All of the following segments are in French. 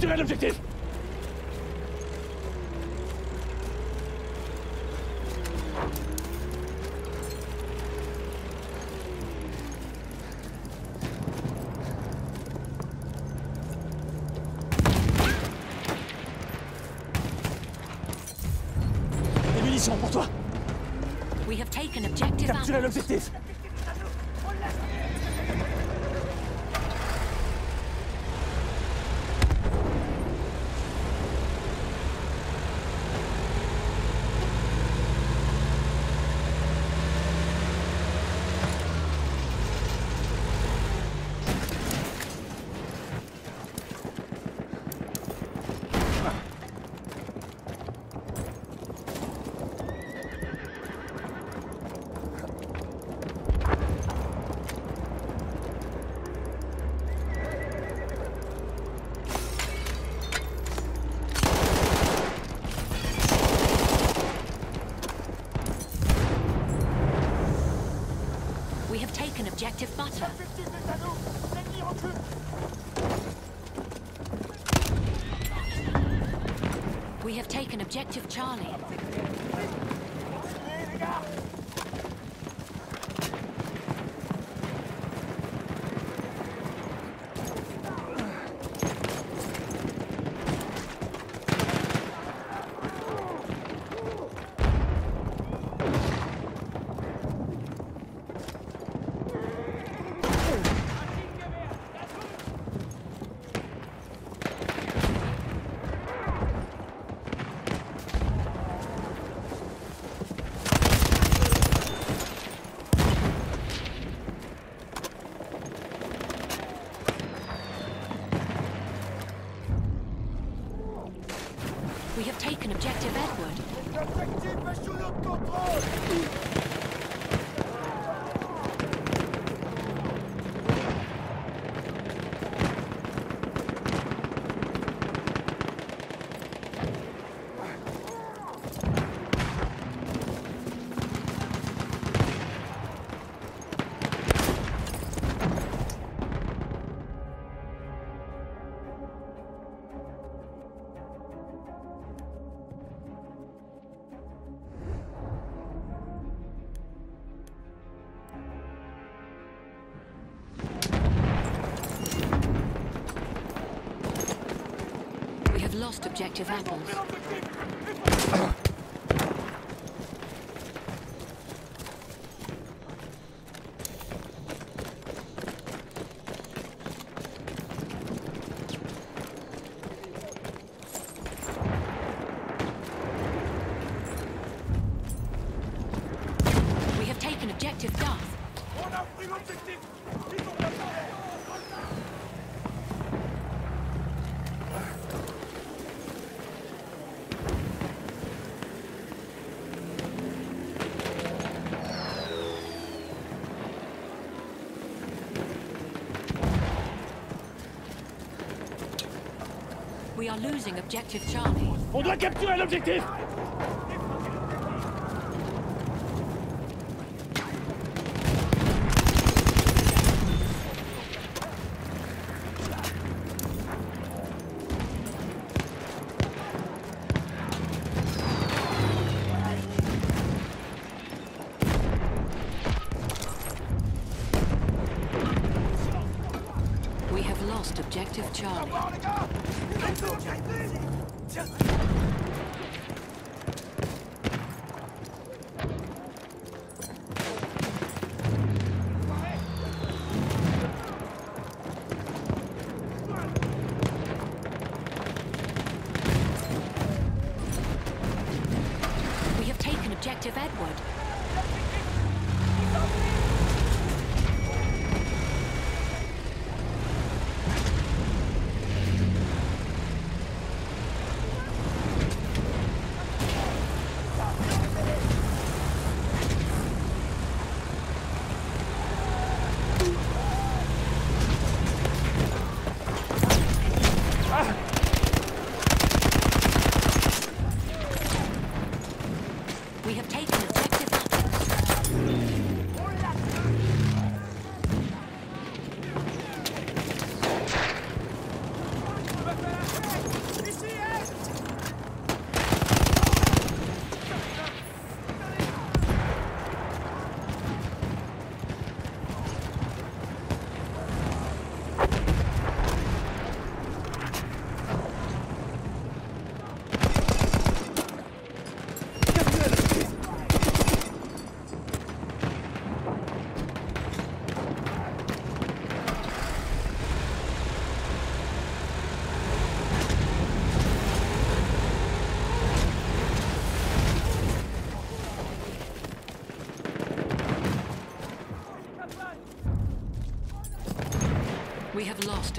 capture an objective! objective Charlie. Objective apples. We are losing objective Charlie. On doit capturer l'objectif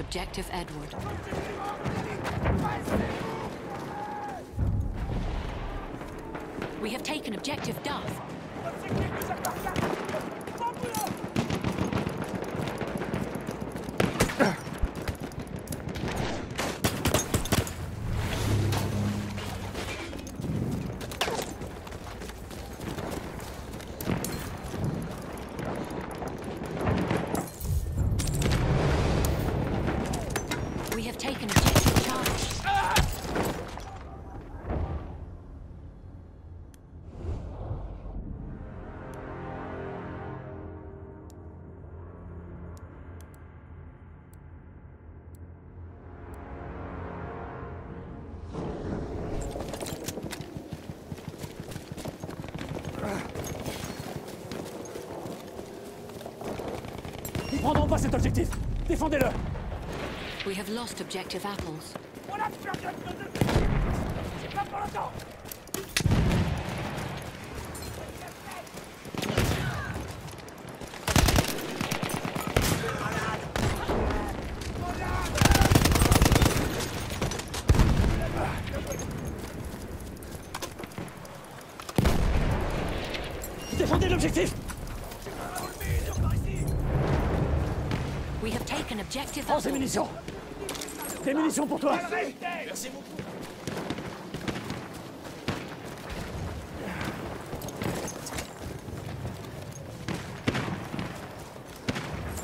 objective Edward. We have taken objective Duff. Cet objectif Défendez-le. We have lost objective Apples. Voilà, tu perds C'est pas pour longtemps Prends ces munitions. Des munitions pour toi.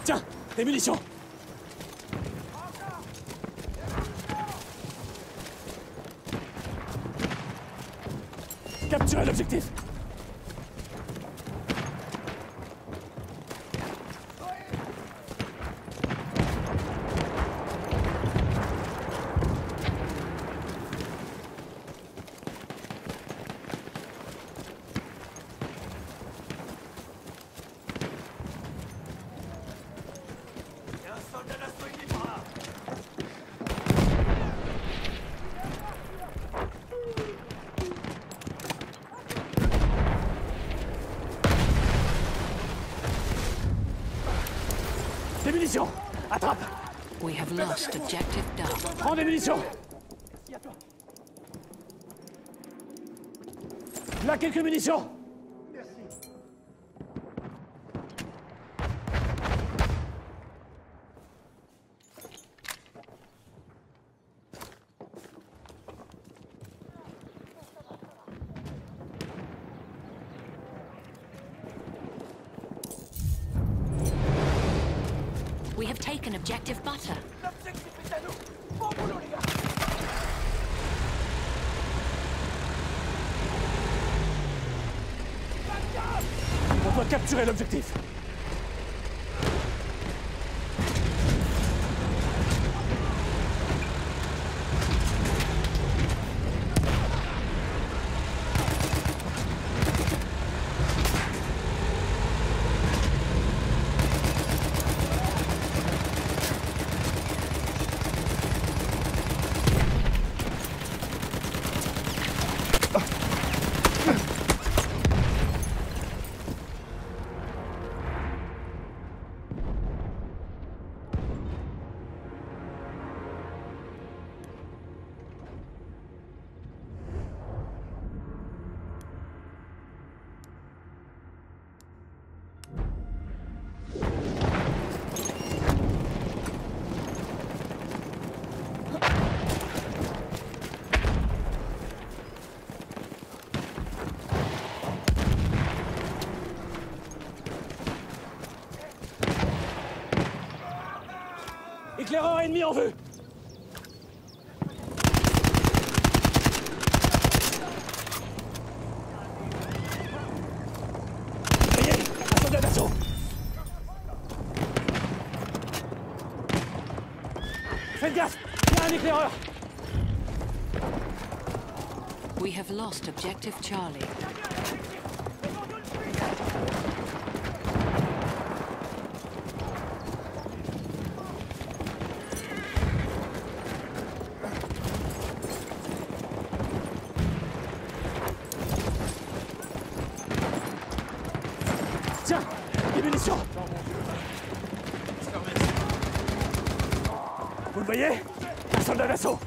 Tiens, des munitions. Capturez l'objectif Des munitions Attrape We have lost objective Duff. Prends des munitions. Là, quelques munitions Taken objective Butter. On doit capturer l'objectif Éclaireur ennemi en vue We have lost objective Charlie. voyez Personne de l'assaut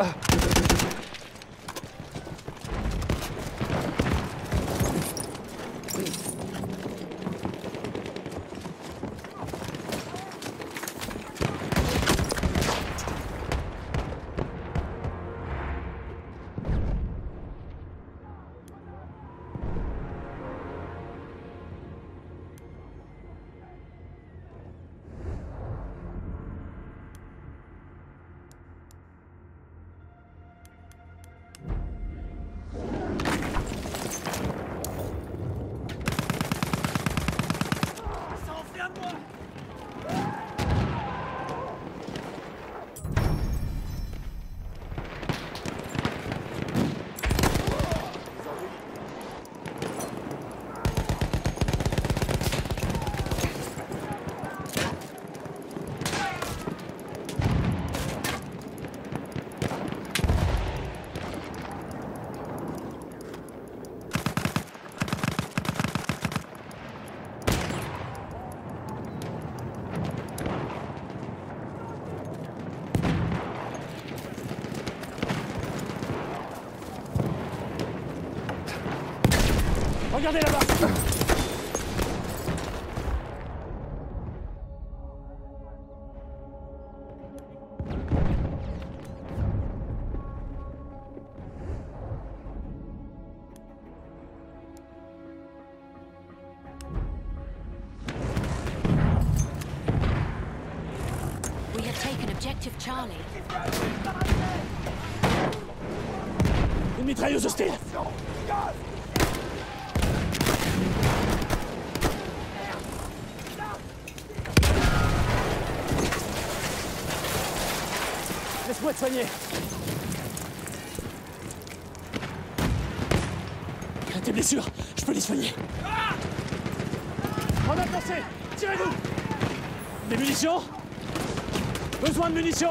Uh. Une mitrailleuse hostile. Laisse-moi te soigner. Tes blessures, je peux les soigner. En avancée Tirez-vous Des munitions. Besoin de munitions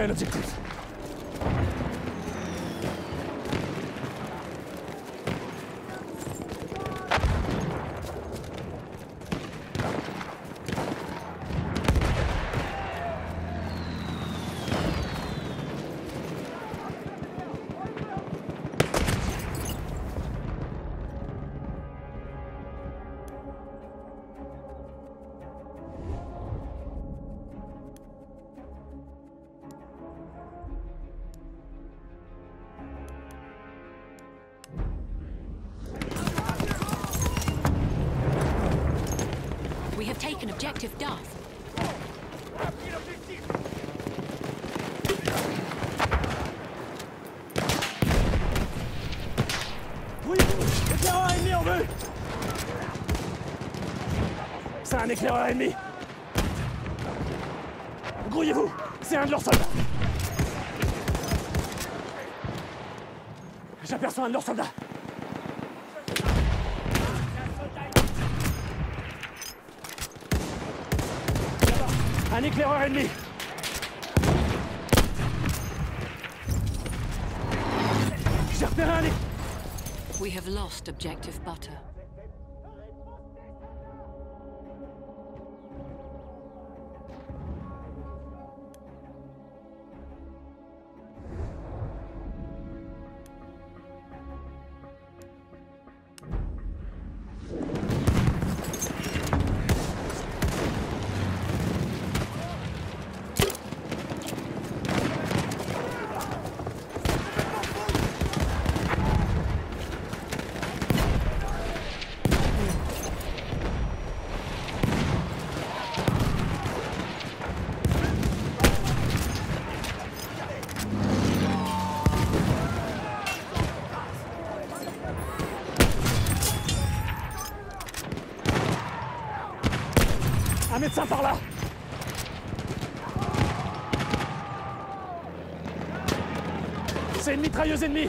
Planet Eclipse. Oui Éclaireur ennemi en vue C'est un éclaireur ennemi. Grouillez-vous C'est un de leurs soldats. J'aperçois un de leurs soldats Un éclaireur ennemi Allez We have lost objective butter. Médecin par là. C'est une mitrailleuse ennemie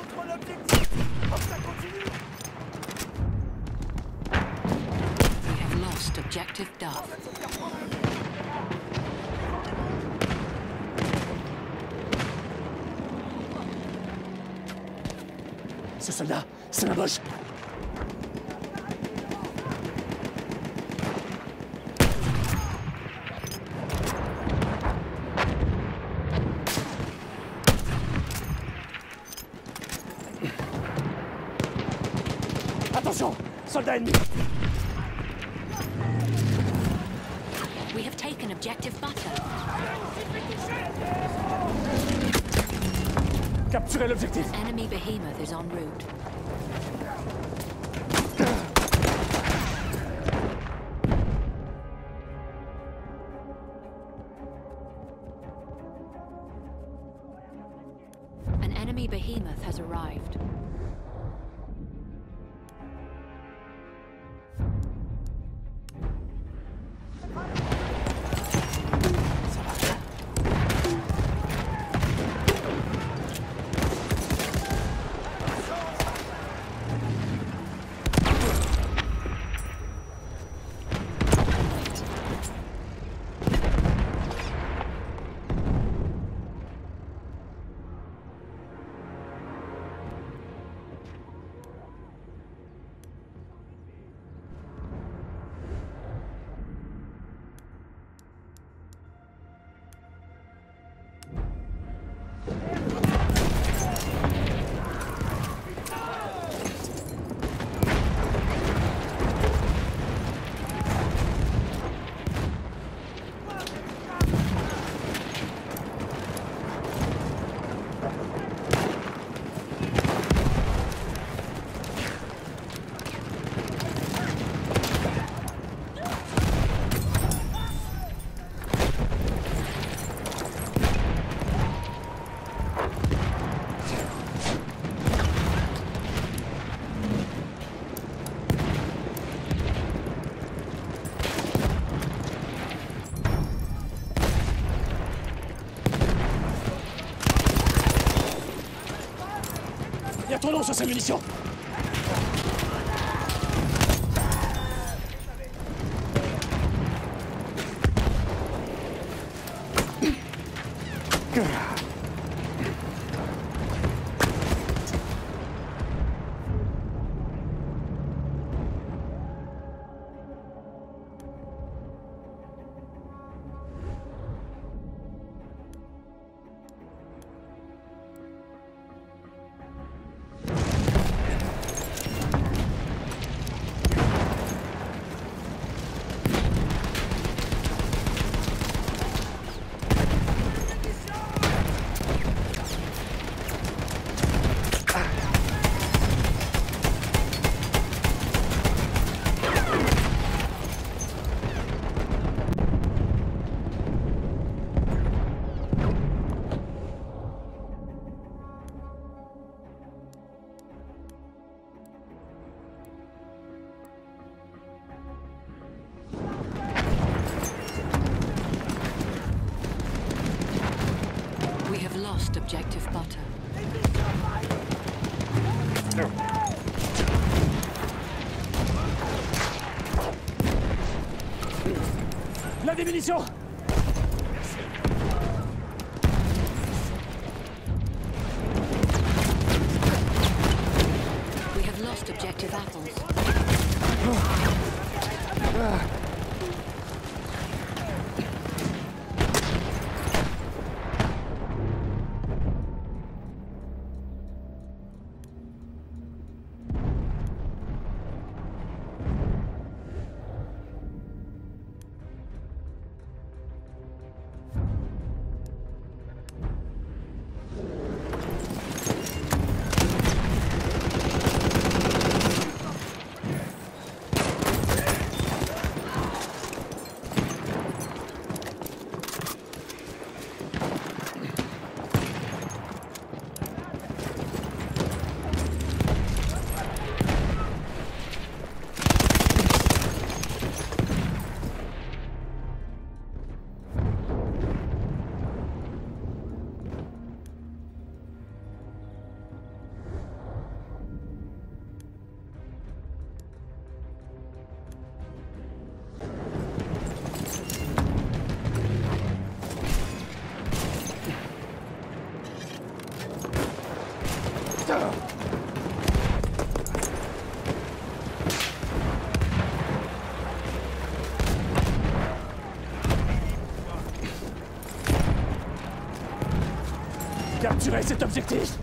We have lost objective Duff. Ce c'est un Bosch Sur ses munitions. Objective butter. Là des munitions Capturez cet objectif